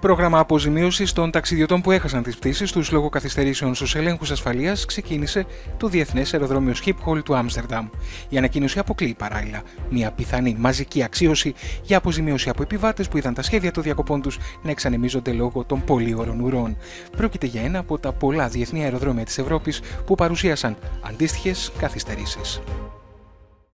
Πρόγραμμα αποζημίωσης των ταξιδιωτών που έχασαν τις πτήσεις τους λόγω καθυστερήσεων στους ελέγχους ασφαλείας ξεκίνησε το Διεθνές Αεροδρόμιο Schiphol του Άμστερνταμ. Η ανακοίνωση αποκλείει παράλληλα μια πιθανή μαζική αξίωση για αποζημίωση από επιβάτες που είδαν τα σχέδια των διακοπών τους να εξανεμίζονται λόγω των πολύωρων ουρών. Πρόκειται για ένα από τα πολλά διεθνή αεροδρόμια της Ευρώπης που παρουσίασαν αντίστοιχες καθυστερήσεις.